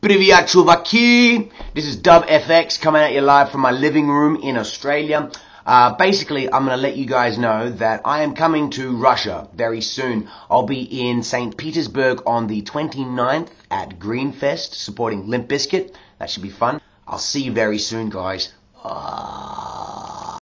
Привет, Chuvaki, This is Dub FX coming at you live from my living room in Australia. Uh, basically, I'm going to let you guys know that I am coming to Russia very soon. I'll be in St. Petersburg on the 29th at Greenfest supporting Limp Bizkit. That should be fun. I'll see you very soon, guys. Uh...